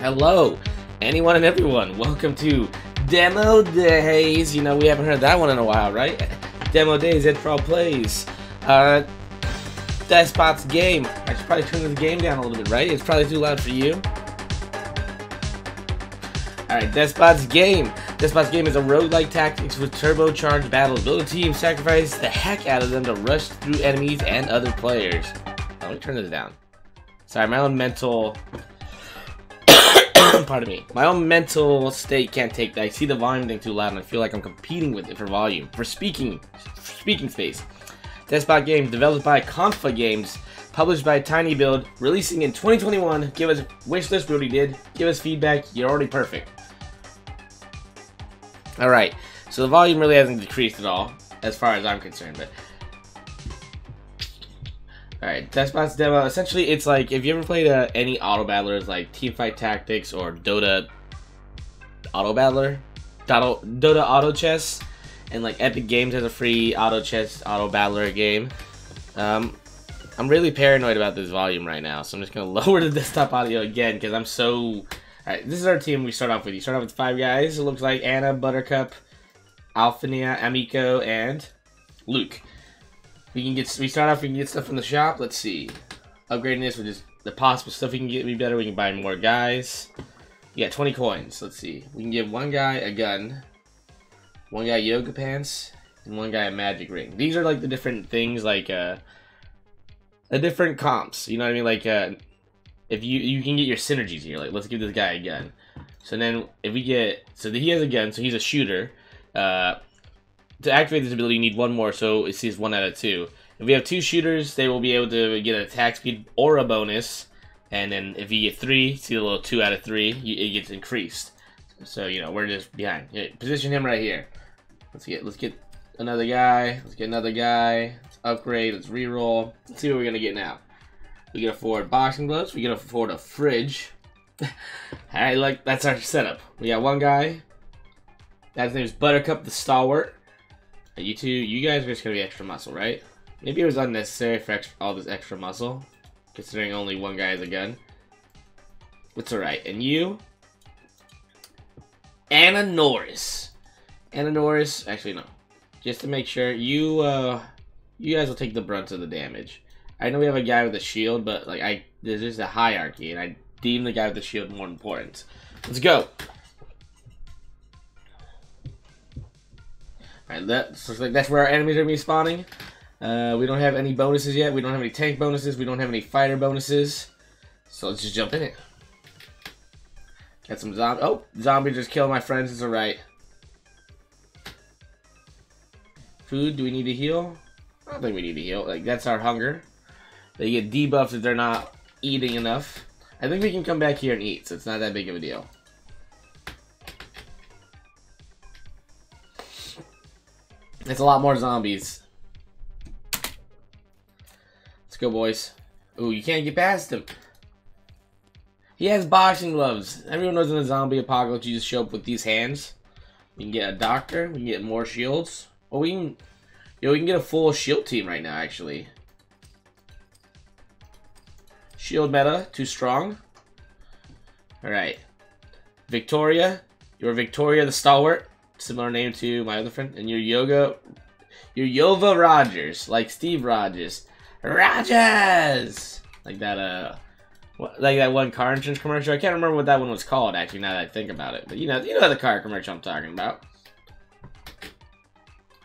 Hello, anyone and everyone. Welcome to Demo Days. You know, we haven't heard that one in a while, right? Demo Days at Pro Plays. Uh, Despot's game. I should probably turn the game down a little bit, right? It's probably too loud for you. Alright, Despot's game. Despot's game is a roguelike tactics with turbocharged battles. Build a team, sacrifice the heck out of them to rush through enemies and other players. Let me turn this down. Sorry, my own mental pardon me. My own mental state can't take that. I see the volume thing too loud and I feel like I'm competing with it for volume, for speaking, for speaking space. Despot Games, developed by Konfa Games, published by tinyBuild, releasing in 2021. Give us wish list, we already did. Give us feedback, you're already perfect. Alright, so the volume really hasn't decreased at all, as far as I'm concerned, but Alright, Despot's demo, essentially it's like, if you ever played uh, any auto battlers like Teamfight Tactics or Dota Auto Battler, Dota, Dota Auto Chess, and like Epic Games has a free auto chess, auto battler game. Um, I'm really paranoid about this volume right now, so I'm just gonna lower the desktop audio again because I'm so... Alright, this is our team we start off with. You start off with five guys. It looks like Anna, Buttercup, Alphania, Amico, and Luke. We can get we start off. We can get stuff from the shop. Let's see. Upgrading this with just the possible stuff we can get. Be better. We can buy more guys. Yeah, 20 coins. Let's see. We can give one guy a gun, one guy yoga pants, and one guy a magic ring. These are like the different things, like uh, the different comps. You know what I mean? Like uh, if you you can get your synergies here. Like let's give this guy a gun. So then if we get so he has a gun, so he's a shooter. Uh, to activate this ability, you need one more, so it sees one out of two. If we have two shooters, they will be able to get an attack speed or a bonus. And then if you get three, see the little two out of three, it gets increased. So you know we're just behind. Position him right here. Let's get let's get another guy. Let's get another guy. Let's upgrade. Let's reroll. Let's see what we're gonna get now. We can afford boxing gloves. We can afford a fridge. All right, like that's our setup. We got one guy. That name is Buttercup the Stalwart. You two, you guys are just gonna be extra muscle, right? Maybe it was unnecessary for extra, all this extra muscle, considering only one guy has a gun. It's alright. And you? Anna Norris. Anna Norris, actually no. Just to make sure, you, uh, you guys will take the brunt of the damage. I know we have a guy with a shield, but, like, I, there's just a hierarchy, and I deem the guy with the shield more important. Let's go! Alright, that looks like that's where our enemies are going to be spawning. Uh, we don't have any bonuses yet. We don't have any tank bonuses. We don't have any fighter bonuses. So let's just jump in it. Got some zombie. Oh, zombie just killed my friends. It's alright. Food. Do we need to heal? I don't think we need to heal. Like, that's our hunger. They get debuffs if they're not eating enough. I think we can come back here and eat, so it's not that big of a deal. It's a lot more zombies. Let's go, boys. Ooh, you can't get past him. He has boxing gloves. Everyone knows in a zombie apocalypse, you just show up with these hands. We can get a doctor. We can get more shields. Oh, we can... Yo, we can get a full shield team right now, actually. Shield meta, too strong. Alright. Victoria. You're Victoria the Stalwart similar name to my other friend, and your yoga, your Vova Rogers, like Steve Rogers, Rogers, like that. Uh, like that one car insurance commercial. I can't remember what that one was called actually. Now that I think about it, but you know, you know the car commercial I'm talking about.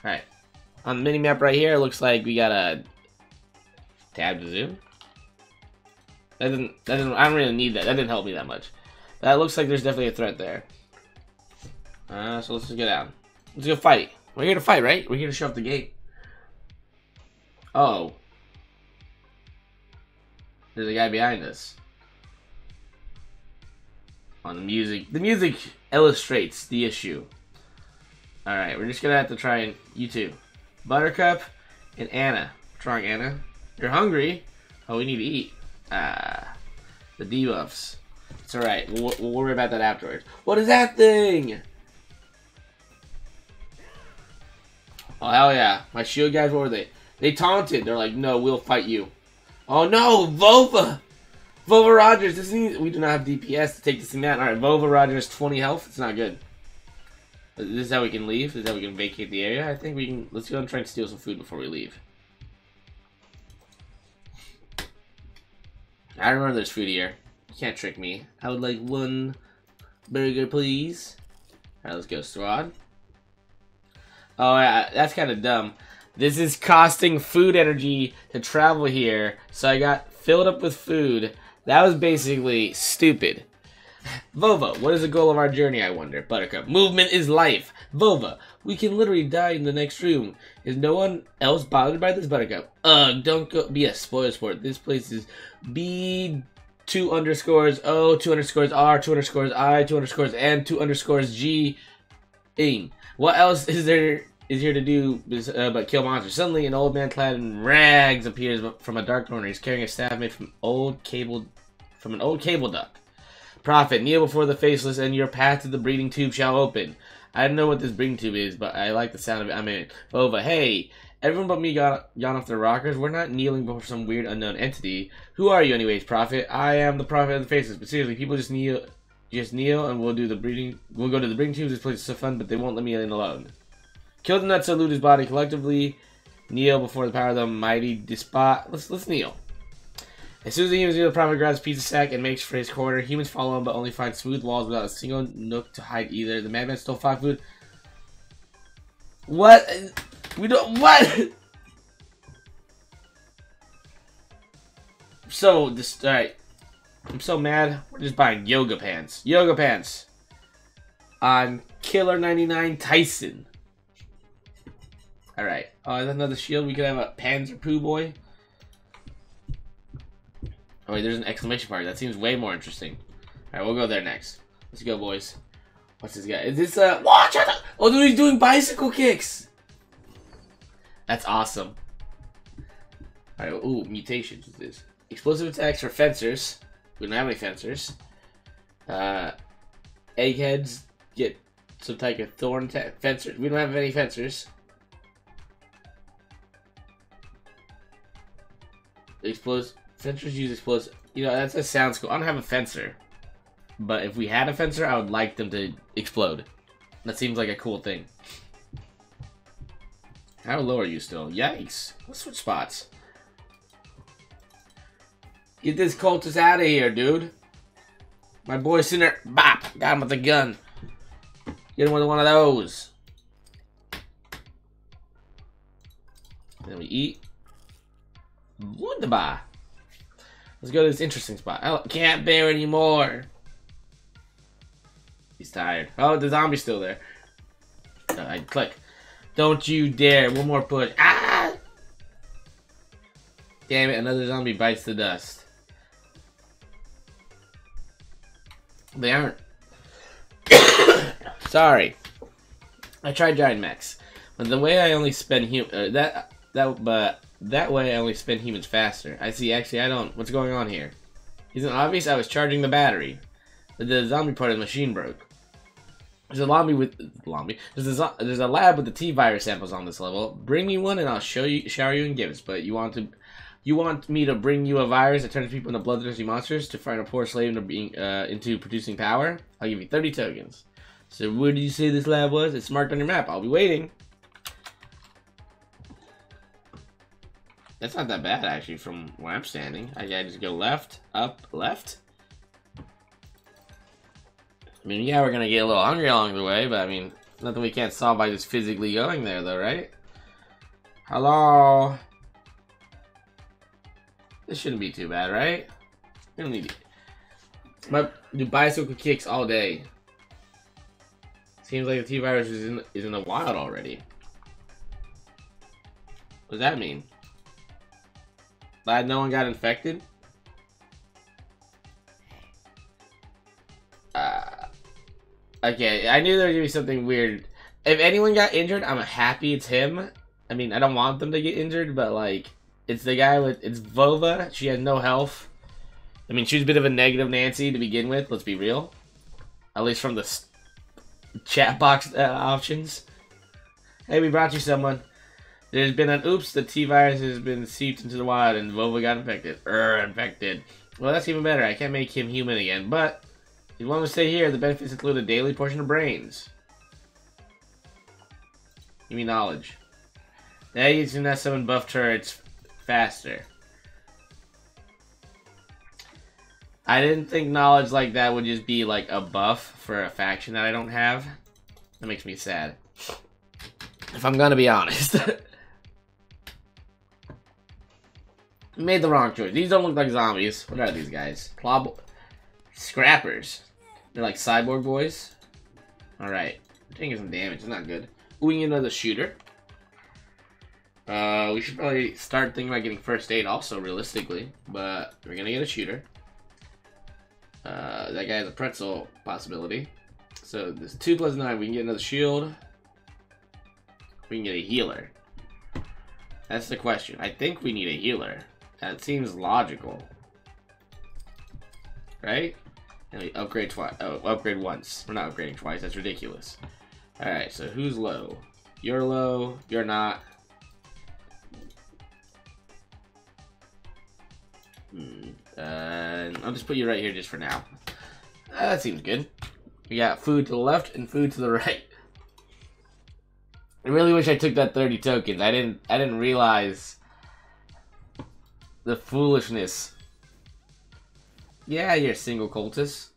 All right, on the mini map right here, it looks like we got a tab to zoom. That didn't. That didn't. I don't really need that. That didn't help me that much. That looks like there's definitely a threat there. Uh, so let's just get out. Let's go fight. We're here to fight, right? We're here to shove the gate. Oh. There's a guy behind us. On the music. The music illustrates the issue. Alright, we're just gonna have to try and... You two. Buttercup and Anna. Trying Anna. You're hungry? Oh, we need to eat. Ah. The debuffs. It's alright. We'll, we'll worry about that afterwards. What is that thing? Oh, hell yeah. My shield guys, what were they? They taunted. They're like, no, we'll fight you. Oh, no, Vova! Vova Rogers, this needs, we do not have DPS to take this thing down. Alright, Vova Rogers, 20 health. It's not good. This is how we can leave. This is how we can vacate the area. I think we can, let's go and try and steal some food before we leave. I remember there's food here. You can't trick me. I would like one burger, please. Alright, let's go, Strahd. Oh, yeah, that's kind of dumb. This is costing food energy to travel here, so I got filled up with food. That was basically stupid. Vova, what is the goal of our journey, I wonder? Buttercup, movement is life. Vova, we can literally die in the next room. Is no one else bothered by this, Buttercup? Ugh, don't go be a spoiler sport. This place is B two underscores O, two underscores R, two underscores I, two underscores N, two underscores G. Ing. What else is there is here to do uh, but kill monsters? Suddenly, an old man clad in rags appears from a dark corner. He's carrying a staff made from old cable, from an old cable duck. Prophet, kneel before the faceless, and your path to the breeding tube shall open. I don't know what this breeding tube is, but I like the sound of it. I mean, Vova, hey, everyone but me got gone off their rockers. We're not kneeling before some weird unknown entity. Who are you, anyways, Prophet? I am the Prophet of the Faceless. But seriously, people just kneel, just kneel, and we'll do the breeding. We'll go to the breeding tubes. This place is so fun, but they won't let me in alone. Kill the nuts, and loot his body collectively. Kneel before the power of the mighty despot. Let's let's kneel. As soon as the humans near the prophet grabs a pizza sack and makes for his corner, humans follow him but only find smooth walls without a single nook to hide either. The madman stole five food. What? We don't. What? so this. All right. I'm so mad. We're just buying yoga pants. Yoga pants. On Killer 99 Tyson. Alright. Oh, is another shield? We could have a Panzer Poo Boy. Oh wait, there's an exclamation mark. That seems way more interesting. Alright, we'll go there next. Let's go, boys. What's this guy? Is this, uh... Watch out! Oh, dude, he's doing bicycle kicks! That's awesome. Alright, ooh, mutations is this. Explosive attacks for fencers. We don't have any fencers. Uh, eggheads get some type of thorn. Fencers. We don't have any fencers. Explosive fencers use explosive. You know that, that sounds cool. I don't have a fencer, but if we had a fencer, I would like them to explode. That seems like a cool thing. How low are you still? Yikes! Let's switch spots. Get this cultist out of here, dude. My boy's in there. Bop! Got him with a gun. Get him with one of those. Then we eat. Wunderbar. Let's go to this interesting spot. I can't bear anymore. He's tired. Oh, the zombie's still there. Uh, I click. Don't you dare. One more push. Ah! Damn it, another zombie bites the dust. They aren't. Sorry. I tried giant mechs. But the way I only spend hum uh, that that but that way I only spend humans faster. I see actually I don't what's going on here? Isn't obvious I was charging the battery. But the zombie part of the machine broke. There's a lobby with lobby. There's a there's a lab with the T virus samples on this level. Bring me one and I'll show you shower you in gifts. But you want to you want me to bring you a virus that turns people into bloodthirsty monsters to find a poor slave into being uh, into producing power? I'll give you 30 tokens. So where did you say this lab was? It's marked on your map. I'll be waiting. That's not that bad actually from where I'm standing. I, I just go left, up, left. I mean, yeah, we're gonna get a little hungry along the way, but I mean, nothing we can't solve by just physically going there, though, right? Hello? This shouldn't be too bad, right? We don't need it. My do bicycle kicks all day. Seems like the T-Virus is in, is in the wild already. What does that mean? Glad no one got infected? Uh, okay, I knew there was going to be something weird. If anyone got injured, I'm happy it's him. I mean, I don't want them to get injured, but like, it's the guy with it's Vova. She has no health. I mean, she's a bit of a negative Nancy to begin with. Let's be real. At least from the chat box uh, options. Hey, we brought you someone. There's been an oops. The T virus has been seeped into the wild, and Vova got infected. Er, infected. Well, that's even better. I can't make him human again, but if you want to stay here, the benefits include a daily portion of brains. Give me knowledge. Now using that summon buff turrets faster. I didn't think knowledge like that would just be like a buff for a faction that I don't have. That makes me sad. If I'm gonna be honest. Made the wrong choice. These don't look like zombies. What are these guys? Plob Scrappers. They're like cyborg boys. Alright. Taking some damage. It's not good. Ooh, another shooter. Uh, we should probably start thinking about getting first aid also, realistically. But we're gonna get a shooter. Uh, that guy has a pretzel possibility. So this 2 plus 9, we can get another shield. We can get a healer. That's the question. I think we need a healer. That seems logical. Right? And we upgrade twice. Oh, upgrade once. We're not upgrading twice. That's ridiculous. Alright, so who's low? You're low. You're not. Uh, I'll just put you right here just for now. Uh, that seems good. We got food to the left and food to the right. I really wish I took that 30 tokens. I didn't I didn't realize the foolishness. Yeah, you're a single cultist.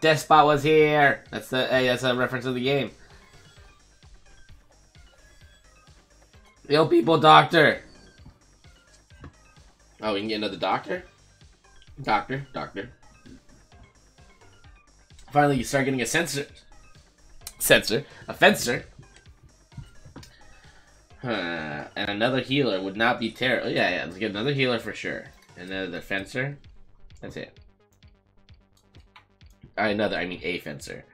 Despot was here. That's the hey, that's a reference to the game. Yo, people, doctor. Oh, we can get another doctor? Doctor, doctor. Finally, you start getting a sensor. Sensor. A fencer. Huh. And another healer would not be terrible. Oh, yeah, yeah, let's get another healer for sure. Another fencer. That's it. Uh, another, I mean a fencer.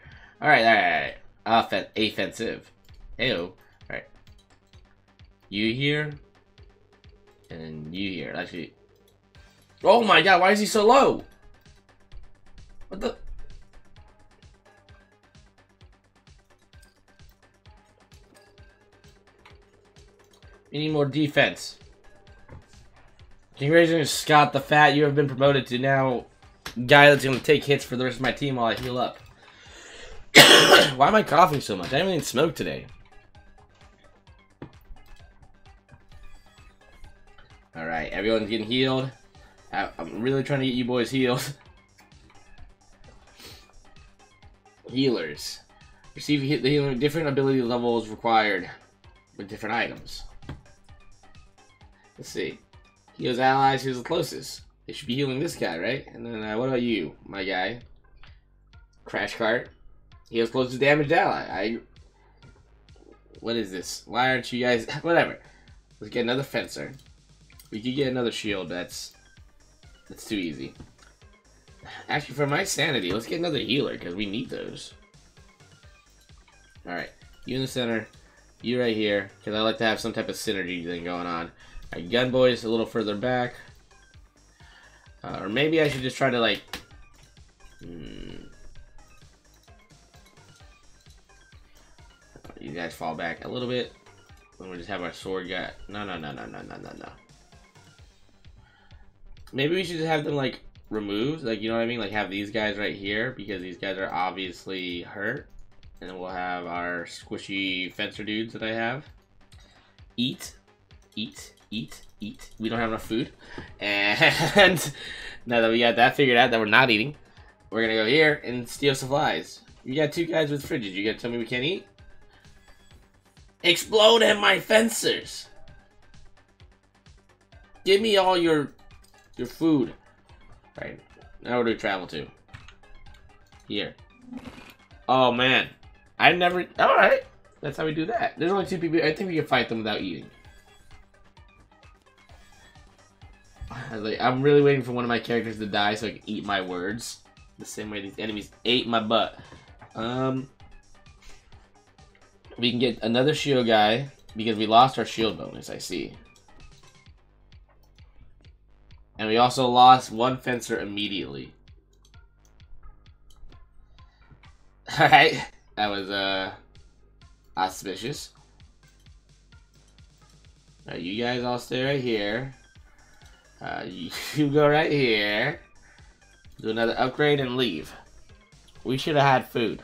Alright, alright, alright. offensive. Heyo. Alright. You here? And you here. Actually. Oh my god, why is he so low? What the? We need more defense. Congratulations, Scott the Fat. You have been promoted to now guy that's going to take hits for the rest of my team while I heal up. Why am I coughing so much? I haven't even smoked today. Alright, everyone's getting healed. I'm really trying to get you boys healed. Healers. Receive the healing different ability levels required with different items. Let's see. Heals allies who's the closest. They should be healing this guy, right? And then, uh, what about you, my guy? Crash Cart. Heals closest damaged ally. I... What is this? Why aren't you guys... Whatever. Let's get another fencer. We could get another shield, that's... That's too easy. Actually, for my sanity, let's get another healer, because we need those. Alright. You in the center. You right here, because I like to have some type of synergy thing going on. Alright, Gunboy's a little further back. Uh, or maybe I should just try to, like... Hmm, you guys fall back a little bit. When we just have our sword guy. No, no, no, no, no, no, no, no. Maybe we should just have them, like, removed. Like, you know what I mean? Like, have these guys right here. Because these guys are obviously hurt. And then we'll have our squishy fencer dudes that I have. Eat. Eat eat, eat. We don't have enough food. And now that we got that figured out that we're not eating, we're gonna go here and steal supplies. You got two guys with fridges. You gotta tell me we can't eat? Explode at my fencers! Give me all your your food. Right. Now where do we travel to? Here. Oh man. I never alright. That's how we do that. There's only two people I think we can fight them without eating. I like, I'm really waiting for one of my characters to die so I can eat my words. The same way these enemies ate my butt. Um, we can get another shield guy because we lost our shield bonus, I see. And we also lost one fencer immediately. Alright, that was, uh, auspicious. Alright, you guys all stay right here. Uh, you, you go right here. Do another upgrade and leave. We should have had food.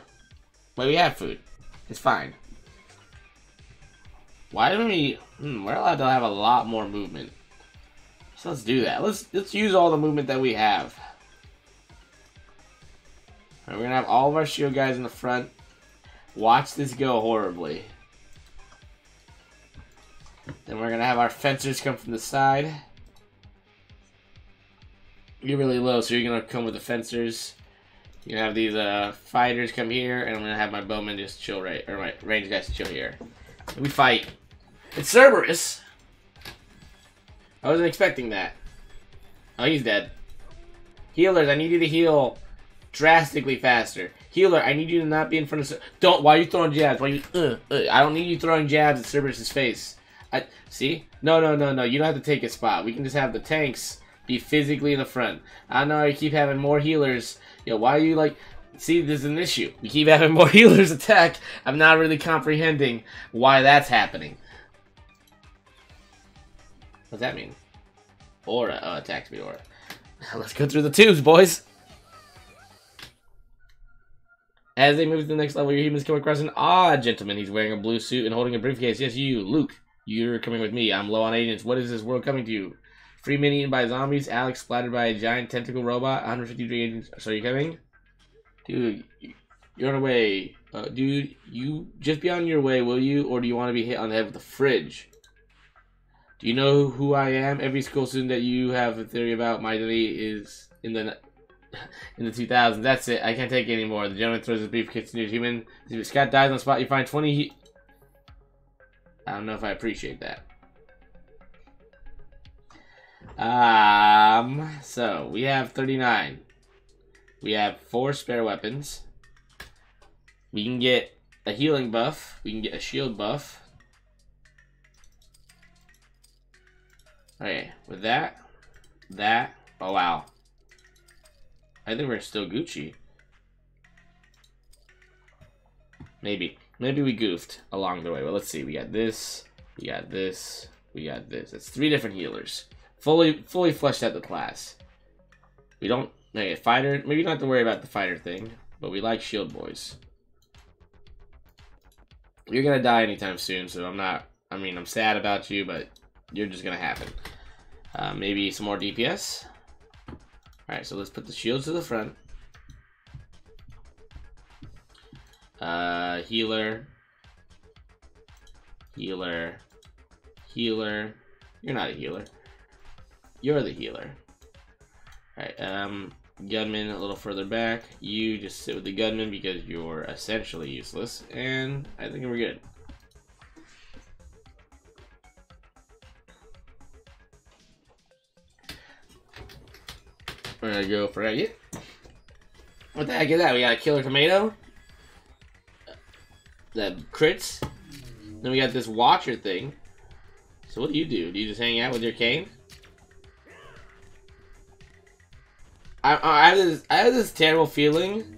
But we have food. It's fine. Why don't we... Hmm, we're allowed to have a lot more movement. So let's do that. Let's let's use all the movement that we have. Right, we're gonna have all of our shield guys in the front. Watch this go horribly. Then we're gonna have our fencers come from the side. You're really low, so you're gonna come with the fencers. You're gonna have these uh, fighters come here, and I'm gonna have my bowmen just chill right, or my range guys chill here. We fight. It's Cerberus. I wasn't expecting that. Oh, he's dead. Healers, I need you to heal drastically faster. Healer, I need you to not be in front of... Don't... Why are you throwing jabs? Why are you... Uh, uh, I don't need you throwing jabs at Cerberus's face. I, see? No, no, no, no. You don't have to take a spot. We can just have the tanks be physically in the front. I know I keep having more healers. Yo, why are you like... See, there's an issue. We keep having more healers attack. I'm not really comprehending why that's happening. What's that mean? Aura. Oh, attack speed aura. Let's go through the tubes, boys. As they move to the next level, your humans come across an odd gentleman. He's wearing a blue suit and holding a briefcase. Yes, you, Luke. You're coming with me. I'm low on agents. What is this world coming to you? Free men eaten by zombies. Alex splattered by a giant tentacle robot. 153 agents. So you coming? Dude, you're on the way. Uh, dude, you just be on your way, will you? Or do you want to be hit on the head with a fridge? Do you know who I am? Every school student that you have a theory about my identity is in the in the 2000s. That's it. I can't take it anymore. The gentleman throws his briefcase to his human. If Scott dies on the spot, you find 20. I don't know if I appreciate that. Um, so we have 39. We have four spare weapons. We can get a healing buff. We can get a shield buff. Okay, with that, that, oh wow. I think we're still Gucci. Maybe. Maybe we goofed along the way. Well, let's see. We got this, we got this, we got this. It's three different healers. Fully fully fleshed out the class. We don't... Okay, fighter... Maybe you don't have to worry about the fighter thing, but we like shield boys. You're gonna die anytime soon, so I'm not... I mean, I'm sad about you, but you're just gonna happen. Uh, maybe some more DPS. Alright, so let's put the shields to the front. Uh, healer. Healer. Healer. You're not a healer. You're the healer. Alright, um, gunman a little further back. You just sit with the gunman because you're essentially useless. And I think we're good. We're gonna go for it. What the heck is that? We got a killer tomato. That crits. Then we got this watcher thing. So what do you do? Do you just hang out with your cane? I, I have this I have this terrible feeling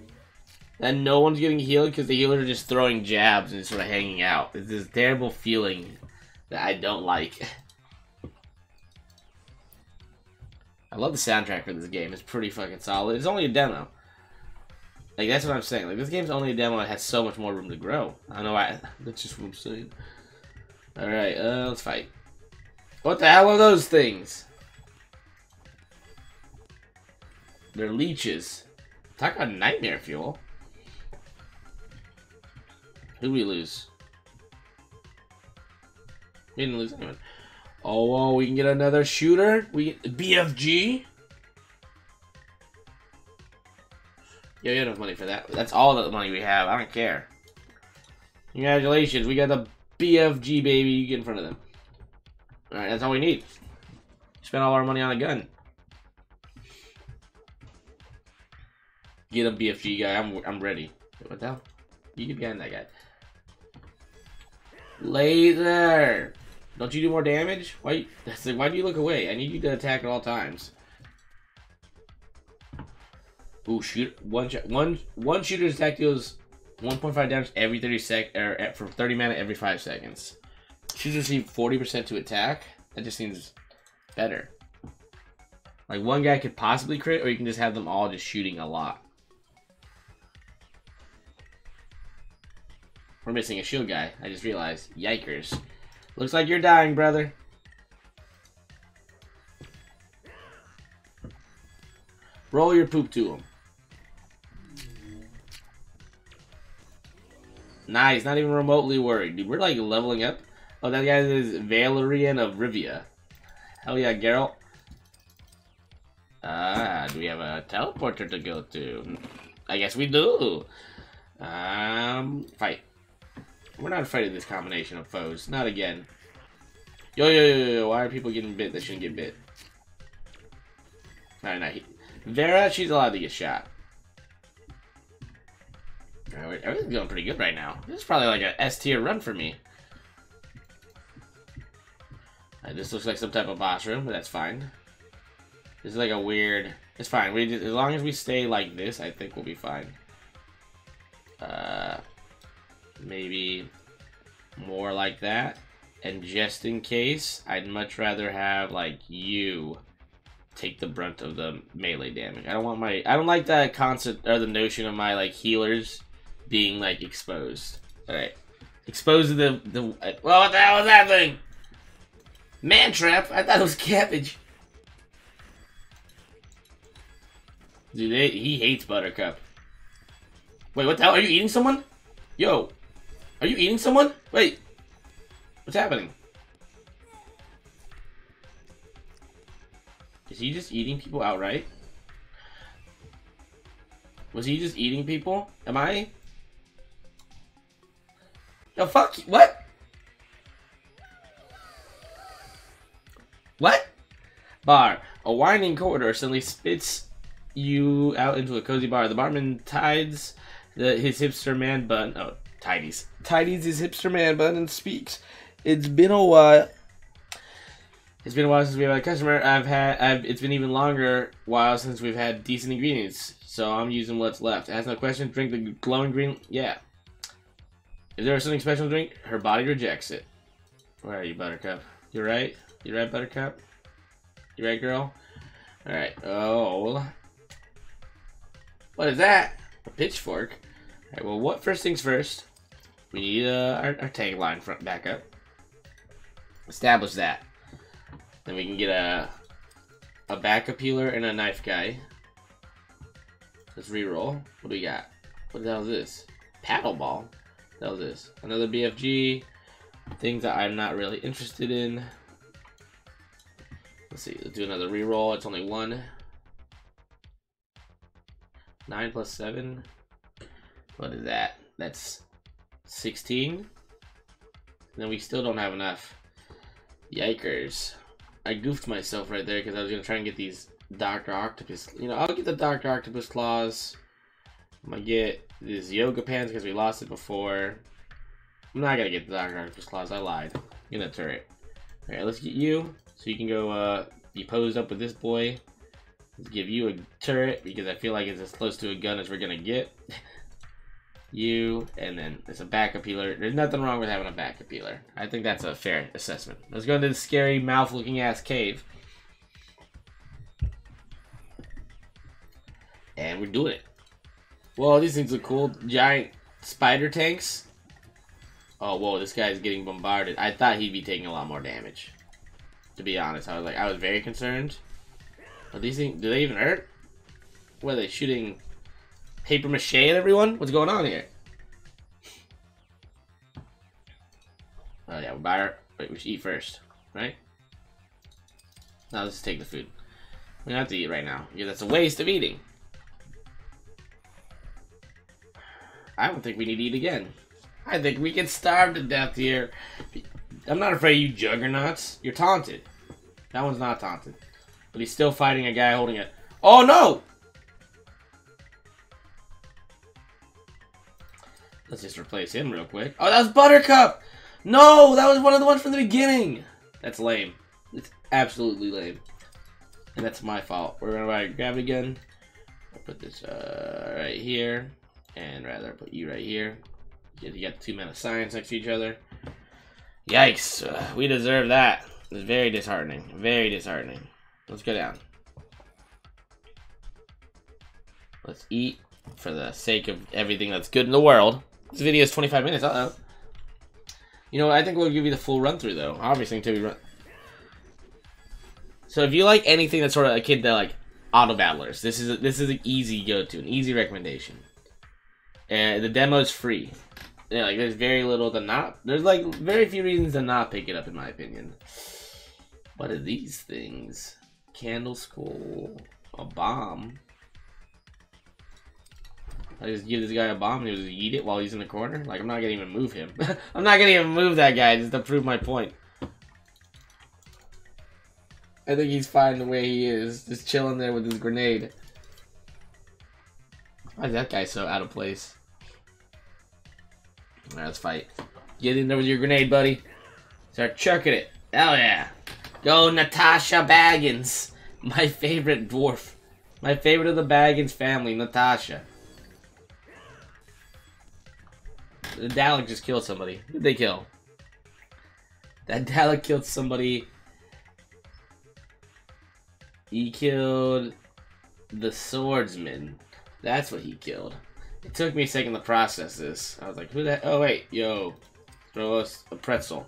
that no one's getting healed because the healers are just throwing jabs and just sort of hanging out. It's this terrible feeling that I don't like. I love the soundtrack for this game. It's pretty fucking solid. It's only a demo. Like, that's what I'm saying. Like, this game's only a demo. It has so much more room to grow. I know why. That's just what I'm saying. Alright, uh, let's fight. What the hell are those things? They're leeches. Talk about nightmare fuel. Who we lose? We didn't lose anyone. Oh, well, we can get another shooter. We BFG. Yeah, we have enough money for that. That's all the money we have. I don't care. Congratulations, we got the BFG, baby. You get in front of them. Alright, that's all we need. Spend all our money on a gun. Get a BFG guy. I'm, I'm ready. What the hell? You get behind that guy. Laser! Don't you do more damage? Why? Like, why do you look away? I need you to attack at all times. Ooh, shoot! One one one shooter's attack deals 1.5 damage every 30 sec or eh, for 30 mana every five seconds. Shooters receive 40% to attack. That just seems better. Like one guy could possibly crit, or you can just have them all just shooting a lot. We're missing a shield guy. I just realized. Yikers. Looks like you're dying, brother. Roll your poop to him. Nice, not even remotely worried. Dude, we're like leveling up. Oh, that guy is Valerian of Rivia. Hell yeah, Geralt. Ah, do we have a teleporter to go to? I guess we do. Um, fight. We're not afraid of this combination of foes. Not again. Yo, yo, yo, yo, why are people getting bit that shouldn't get bit? Alright, now, Vera, she's allowed to get shot. Everything's going pretty good right now. This is probably like a S tier run for me. Right, this looks like some type of boss room, but that's fine. This is like a weird... It's fine. We as long as we stay like this, I think we'll be fine. Uh, maybe more like that. And just in case, I'd much rather have like you take the brunt of the melee damage. I don't want my I don't like that concept or the notion of my like healers being like exposed. Alright. Exposed to the the well what the hell was that thing? Man trap? I thought it was cabbage. Dude, they, he hates Buttercup. Wait, what the hell? Are you eating someone? Yo, are you eating someone? Wait, what's happening? Is he just eating people outright? Was he just eating people? Am I? The fuck? What? What? Bar. A winding corridor suddenly spits you out into a cozy bar. The barman tides the, his hipster man bun. Oh, tidies. Tidies his hipster man bun and speaks. It's been a while. It's been a while since we've had a customer. I've had. I've, it's been even longer while since we've had decent ingredients. So I'm using what's left. Ask no question. Drink the glowing green. Yeah. If there something special to drink, her body rejects it. Where are you, Buttercup? You're right? You're right, Buttercup? You right, girl? Alright. Oh. What is that? A pitchfork? Alright, well, what first things first? We need uh, our, our tagline front back up. Establish that. Then we can get a a backup healer and a knife guy. Let's re-roll. What do we got? What the hell is this? Paddle ball. Hell is this? Another BFG. Things that I'm not really interested in. Let's see. Let's do another re-roll. It's only one. 9 plus 7. What is that? That's 16. And then we still don't have enough. Yikers. I goofed myself right there because I was going to try and get these Dr. Octopus. You know, I'll get the Dr. Octopus claws. I'm going to get these yoga pants because we lost it before. I'm not going to get the Dr. Octopus claws. I lied. In the turret. Alright, let's get you. So you can go uh, be posed up with this boy. Let's give you a turret because I feel like it's as close to a gun as we're going to get. you, and then it's a backup healer. There's nothing wrong with having a backup healer. I think that's a fair assessment. Let's go into the scary mouth-looking ass cave. And we're doing it. Whoa, these things look cool. Giant spider tanks. Oh, whoa, this guy's getting bombarded. I thought he'd be taking a lot more damage. To be honest, I was like, I was very concerned. Are these things, do they even hurt? What are they shooting paper mache at everyone? What's going on here? Oh yeah, we'll buy our, wait, we should eat first, right? Now let's take the food. We don't have to eat right now, because that's a waste of eating. I don't think we need to eat again. I think we can starve to death here. I'm not afraid you juggernauts. You're taunted. That one's not taunted. But he's still fighting a guy holding it. Oh no! Let's just replace him real quick. Oh, that was Buttercup! No, that was one of the ones from the beginning. That's lame. It's absolutely lame. And that's my fault. We're gonna grab it again. I'll put this uh, right here. And rather put you right here. You got two men of science next to each other. Yikes. We deserve that. It's very disheartening. Very disheartening. Let's go down. Let's eat for the sake of everything that's good in the world. This video is 25 minutes. Uh oh. You know, I think we'll give you the full run through though. Obviously, until we run. So if you like anything that's sort of akin to like auto battlers, this is a, this is an easy go to, an easy recommendation. And the demo is free. Yeah, like there's very little to not. There's like very few reasons to not pick it up, in my opinion. What are these things? Candle skull, a bomb. I just give this guy a bomb and he just eat it while he's in the corner? Like, I'm not gonna even move him. I'm not gonna even move that guy just to prove my point. I think he's fine the way he is. Just chilling there with his grenade. Why is that guy so out of place? Alright, let's fight. Get in there with your grenade, buddy. Start chucking it. Hell yeah. Go Natasha Baggins. My favorite dwarf. My favorite of the Baggins family, Natasha. The Dalek just killed somebody. Who did they kill? That Dalek killed somebody. He killed the swordsman. That's what he killed. It took me a second to process this. I was like, who that? Oh, wait. Yo. Throw us a pretzel.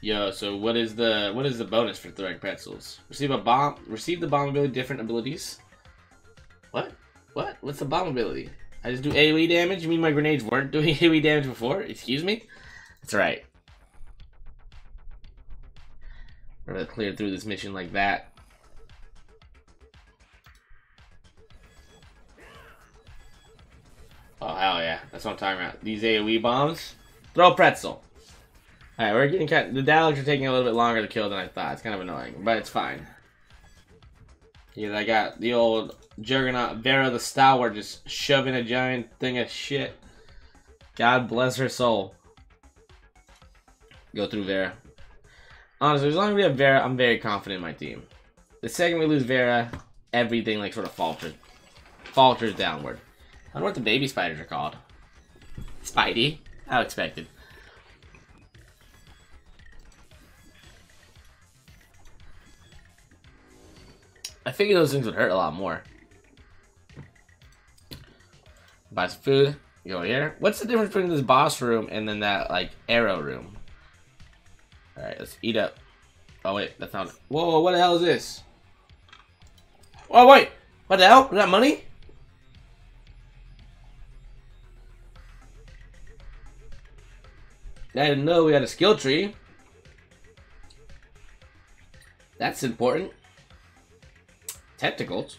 Yo, so what is the what is the bonus for throwing pretzels? Receive a bomb receive the bomb ability different abilities. What? What? What's the bomb ability? I just do AoE damage? You mean my grenades weren't doing AoE damage before? Excuse me? That's right. We're gonna clear through this mission like that. Oh, hell yeah. That's what I'm talking about. These AoE bombs. Throw pretzel. Alright, we're getting kind of, the Daleks are taking a little bit longer to kill than I thought. It's kind of annoying, but it's fine. Yeah, I got the old Juggernaut Vera the Stalwart just shoving a giant thing of shit. God bless her soul. Go through Vera. Honestly, as long as we have Vera, I'm very confident in my team. The second we lose Vera, everything like sort of falters. Falters downward. I wonder what the baby spiders are called. Spidey? How expected. I figured those things would hurt a lot more. Buy some food. Go here. What's the difference between this boss room and then that, like, arrow room? Alright, let's eat up. Oh, wait. That's not... Whoa, what the hell is this? Oh, wait. What the hell? Is that money? I didn't know we had a skill tree. That's important. Tentacles?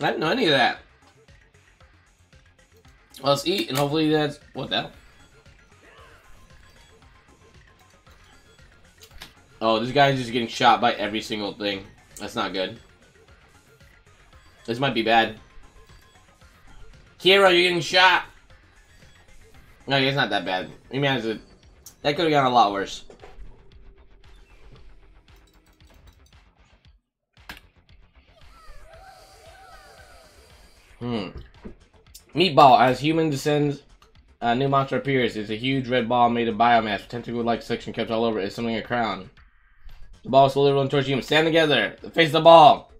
I didn't know any of that. Well, let's eat, and hopefully that's... What the hell? Oh, this guy's just getting shot by every single thing. That's not good. This might be bad. Kira, you're getting shot! No, it's not that bad. He managed. That could have gone a lot worse. Hmm. Meatball. As human descends, a new monster appears. It's a huge red ball made of biomass, tentacle-like section kept all over it, something a crown. The ball is slowly rolling towards you. Stand together. Face the ball.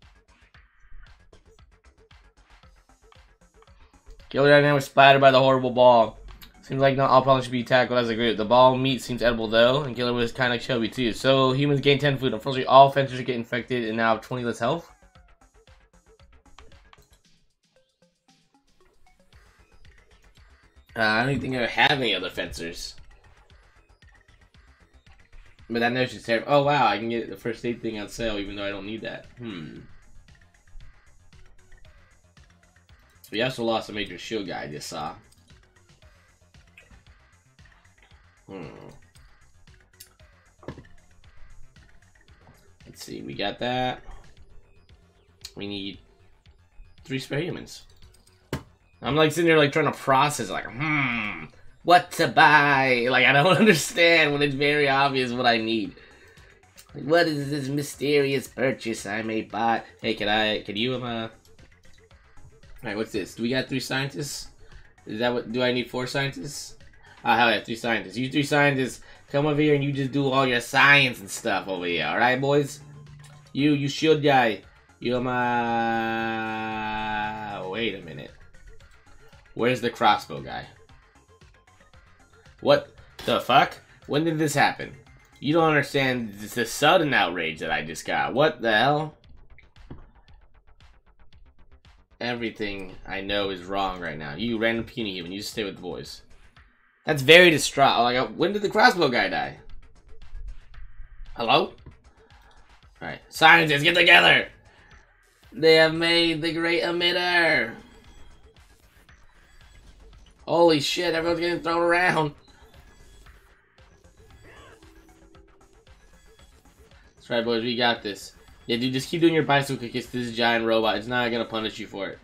Killer Dynamics splattered by the horrible ball. Seems like not all problems should be tackled as a group. The ball meat seems edible though, and Killer was kind of chubby too. So humans gain 10 food. Unfortunately, all fencers get infected and now have 20 less health. Uh, I don't even think I have any other fencers. But that notion's terrible. Oh wow, I can get the first aid thing on sale even though I don't need that. Hmm. We also lost a major shield guy I just saw. Hmm. Let's see, we got that. We need three spare humans. I'm like sitting there like trying to process like, hmm, what to buy? Like I don't understand when it's very obvious what I need. Like, what is this mysterious purchase I may buy? Hey, can I, can you, um, uh... Alright, what's this? Do we got three scientists? Is that what, do I need four scientists? Ah, hell yeah, three scientists. You three scientists, come over here and you just do all your science and stuff over here, alright, boys? You, you shield guy, You're my... Wait a minute. Where's the crossbow guy? What the fuck? When did this happen? You don't understand the sudden outrage that I just got. What the hell? Everything I know is wrong right now. You random puny human, you just stay with the boys. That's very distraught. Oh, like, when did the crossbow guy die? Hello? Alright. Scientists, get together! They have made the great emitter! Holy shit, everyone's getting thrown around! That's right, boys, we got this. Yeah, dude, just keep doing your bicycle kick. this giant robot. It's not gonna punish you for it.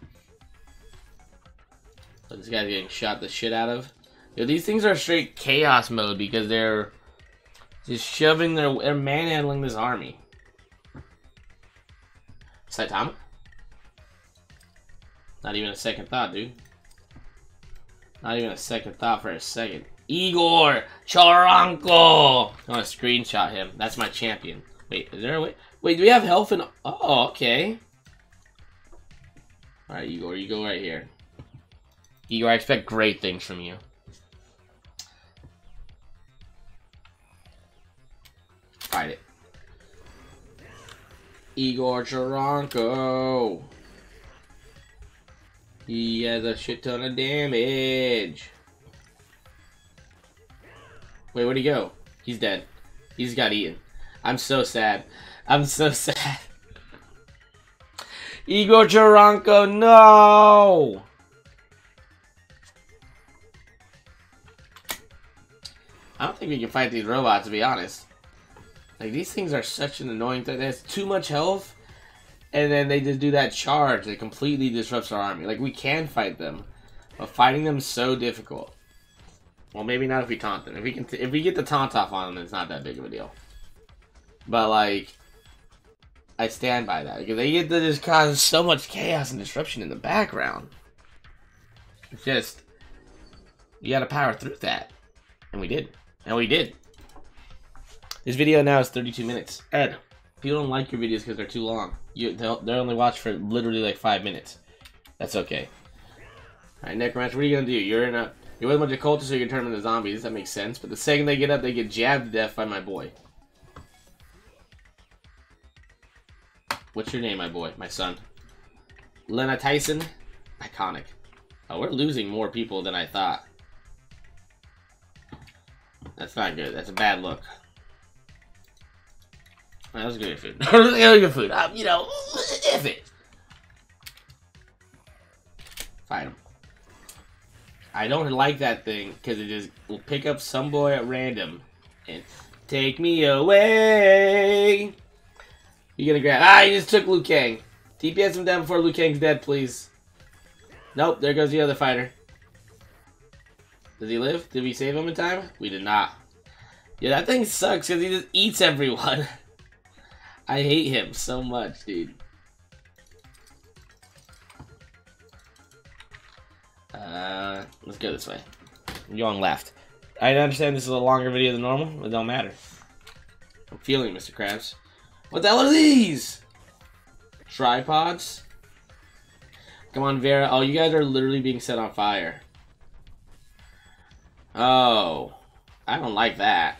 So this guy's getting shot the shit out of. Yo, these things are straight chaos mode because they're just shoving their, they're manhandling this army. Saitama? Not even a second thought, dude. Not even a second thought for a second. Igor Charanko! I want to screenshot him. That's my champion. Wait, is there a way? Wait, do we have health and... Oh, okay. Alright, Igor, you go right here. Igor, I expect great things from you. Fight it. Igor Charanko. He has a shit ton of damage. Wait, where'd he go? He's dead. He's got eaten. I'm so sad. I'm so sad. Igor Charanko, no! I don't think we can fight these robots, to be honest. Like, these things are such an annoying thing. There's too much health, and then they just do that charge that completely disrupts our army. Like, we can fight them, but fighting them so difficult. Well, maybe not if we taunt them. If we can, if we get the taunt off on them, it's not that big of a deal. But like, I stand by that because they get to just cause so much chaos and disruption in the background. It's just you got to power through that, and we did, and we did. This video now is 32 minutes. Ed, people don't like your videos because they're too long. You they'll only watch for literally like five minutes. That's okay. All right, Necromancer, what are you gonna do? You're in a you're with a bunch of cultists, so you can turn them into zombies. That makes sense. But the second they get up, they get jabbed to death by my boy. What's your name, my boy? My son. Lena Tyson? Iconic. Oh, we're losing more people than I thought. That's not good. That's a bad look. That was good food. that was good food. Um, you know, if it. Fight him. I don't like that thing because it just will pick up some boy at random and take me away. You gonna grab? Ah, he just took Liu Kang. DPS him down before Liu Kang's dead, please. Nope, there goes the other fighter. Does he live? Did we save him in time? We did not. Yeah, that thing sucks because he just eats everyone. I hate him so much, dude. Uh, let's go this way. I'm going left. I understand this is a longer video than normal. It don't matter. I'm feeling Mr. Krabs. What the hell are these? Tripods? Come on, Vera. Oh, you guys are literally being set on fire. Oh. I don't like that.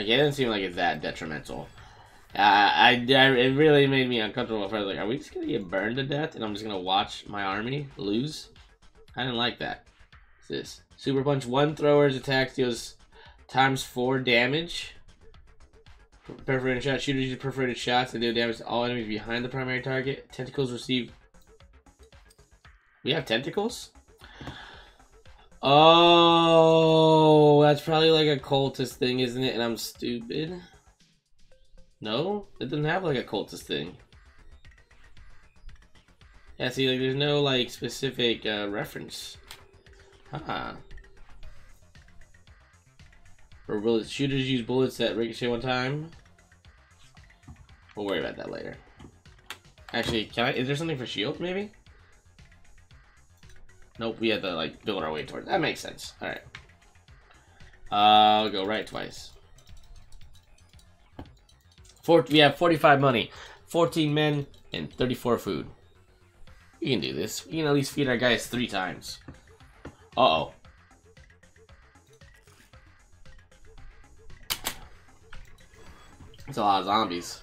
Like, it doesn't seem like it's that detrimental. Uh, I, I, it really made me uncomfortable at first. Like, are we just gonna get burned to death and I'm just gonna watch my army lose? I didn't like that. What's this? Super Punch, one thrower's attack deals times four damage. Perforated shot. Shooters use perforated shots and deal damage to all enemies behind the primary target. Tentacles receive. We have tentacles? Oh, that's probably like a cultist thing, isn't it? And I'm stupid. No? It doesn't have like a cultist thing. Yeah, see, like, there's no like specific uh, reference. Huh. Or bullets. Shooters use bullets that ricochet one time. We'll worry about that later. Actually, can I? Is there something for shield, maybe? Nope, we had to, like, build our way towards That makes sense. Alright. Uh, I'll go right twice. Four, we have 45 money, 14 men, and 34 food. We can do this. We can at least feed our guys three times. Uh-oh. It's a lot of zombies.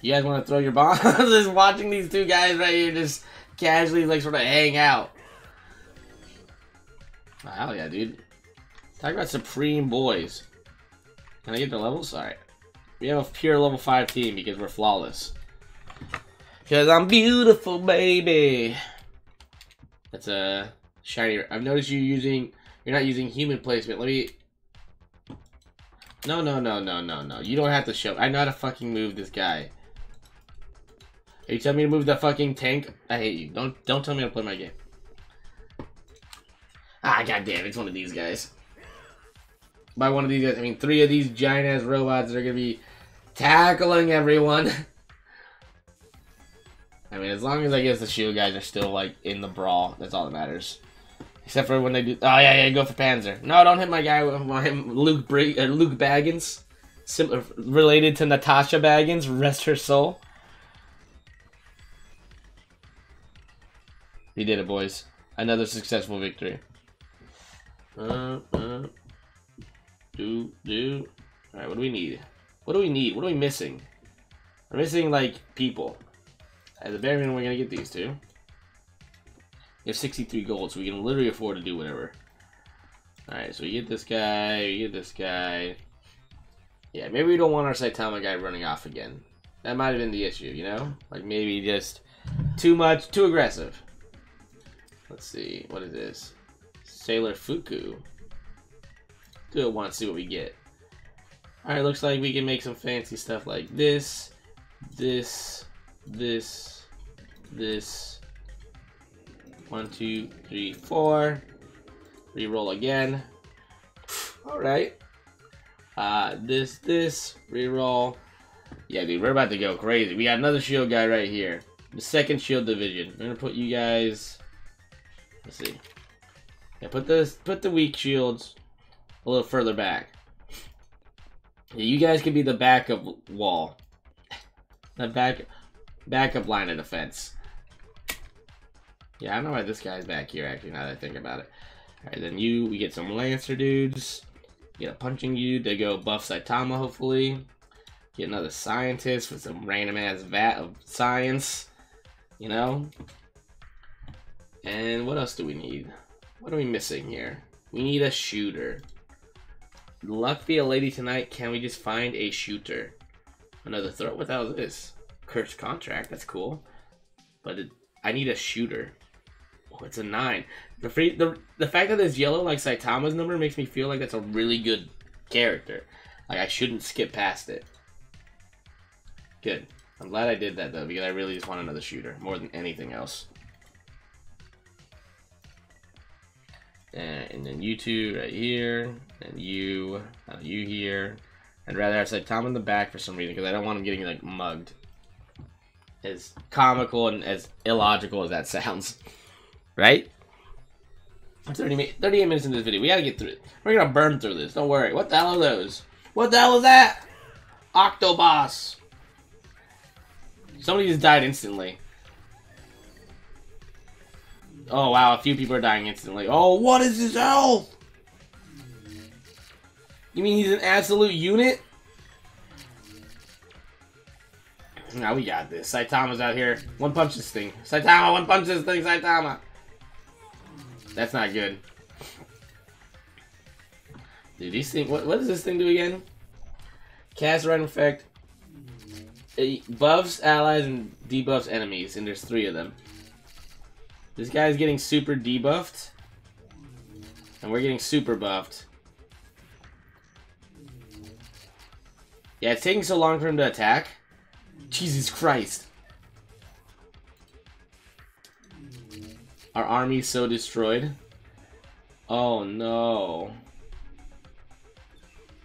You guys want to throw your bombs? just watching these two guys right here just casually like sort of hang out. Oh, hell yeah, dude. Talk about supreme boys. Can I get the levels? Alright. We have a pure level 5 team because we're flawless. Because I'm beautiful, baby. That's a shiny. I've noticed you using. You're not using human placement. Let me. No, no, no, no, no, no. You don't have to show. I know how to fucking move this guy. Are you telling me to move the fucking tank? I hate you. Don't don't tell me to play my game. Ah, goddamn! It's one of these guys. By one of these guys, I mean three of these giant ass robots that are gonna be tackling everyone. I mean, as long as I guess the shield guys are still like in the brawl, that's all that matters. Except for when they do. Oh yeah, yeah, go for Panzer. No, don't hit my guy. him, Luke Brig, uh, Luke Baggins, related to Natasha Baggins. Rest her soul. He did it, boys. Another successful victory. Uh, uh, do do. All right, what do we need? What do we need? What are we missing? We're missing like people. At the bare minimum, we're gonna get these two. We have 63 gold, so we can literally afford to do whatever. Alright, so we get this guy, we get this guy. Yeah, maybe we don't want our Saitama guy running off again. That might have been the issue, you know? Like, maybe just too much, too aggressive. Let's see, what is this? Sailor Fuku. Do it once, see what we get. Alright, looks like we can make some fancy stuff like this, this, this, this. One, two, three, four. Reroll again. Alright. Uh, this, this, reroll. Yeah, dude, we're about to go crazy. We got another shield guy right here. The second shield division. I'm gonna put you guys. Let's see. Yeah, put this, put the weak shields a little further back. Yeah, you guys can be the backup wall. The back, backup line of defense. Yeah, I don't know why this guy's back here, actually, now that I think about it. Alright, then you, we get some Lancer dudes. Get a punching you to go buff Saitama, hopefully. Get another scientist with some random ass vat of uh, science. You know? And what else do we need? What are we missing here? We need a shooter. Luck be a lady tonight. Can we just find a shooter? Another throw? Is this? Cursed contract. That's cool. But it, I need a shooter. Oh, it's a nine. The, free, the the fact that it's yellow like Saitama's number makes me feel like that's a really good character. Like I shouldn't skip past it. Good. I'm glad I did that though because I really just want another shooter more than anything else. And, then you two right here, and you, you here. I'd rather have Saitama in the back for some reason because I don't want him getting like mugged. As comical and as illogical as that sounds, right? 30 38 minutes into this video. We gotta get through it. We're gonna burn through this. Don't worry. What the hell are those? What the hell is that? Octoboss. Somebody just died instantly. Oh wow, a few people are dying instantly. Oh, what is his health? You mean he's an absolute unit? Now we got this. Saitama's out here. One punch this thing. Saitama, one punch this thing, Saitama. That's not good. Dude, these things, what, what does this thing do again? Cast random effect. It buffs allies and debuffs enemies, and there's three of them. This guy's getting super debuffed. And we're getting super buffed. Yeah, it's taking so long for him to attack. Jesus Christ. Our army's so destroyed. Oh no.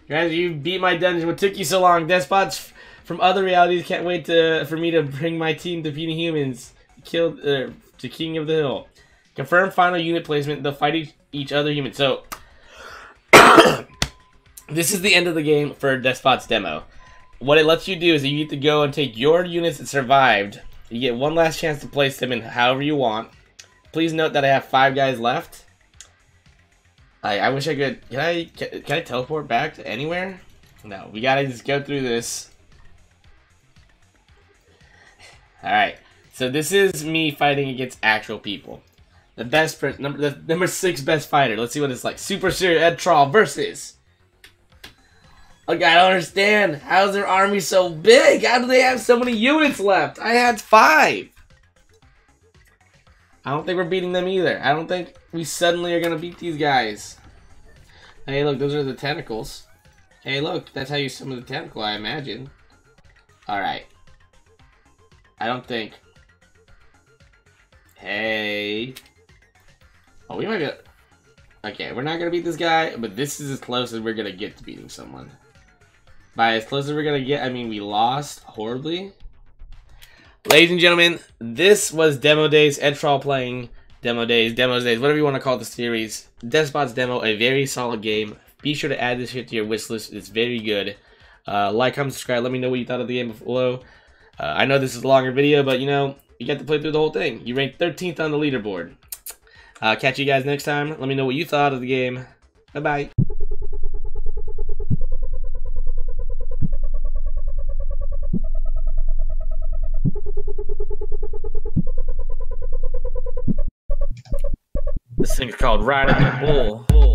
Guys, you beat my dungeon. What took you so long? Despots from other realities can't wait to for me to bring my team to defeating humans. Killed uh, to King of the Hill. Confirm final unit placement. They'll fight each, other human. So this is the end of the game for Despot's demo. What it lets you do is you get to go and take your units that survived. You get one last chance to place them in however you want. Please note that I have five guys left. I, I wish I could. Can I can, can I teleport back to anywhere? No, we gotta just go through this. Alright, so this is me fighting against actual people. The best, number, the number six best fighter. Let's see what it's like. Super Serious Edtrawl versus like, I don't understand. How's their army so big? How do they have so many units left? I had five. I don't think we're beating them either. I don't think we suddenly are going to beat these guys. Hey, look, those are the tentacles. Hey, look, that's how you summon the tentacle, I imagine. Alright. I don't think... Hey... Oh, we might be... Okay, we're not to beat this guy, but this is as close as we're to get to beating someone. By as close as we're to get, I mean we lost horribly. Ladies and gentlemen, this was Demo Days, Edtrawl playing Demo Days, Demos Days, whatever you want to call the series. Despot's Demo, a very solid game. Be sure to add this shit to your wish list. It's very good. Uh, like, comment, subscribe. Let me know what you thought of the game below. Uh, I know this is a longer video, but you know, you got to play through the whole thing. You ranked 13th on the leaderboard. Uh, catch you guys next time. Let me know what you thought of the game. Bye-bye. This thing's called riding the bull.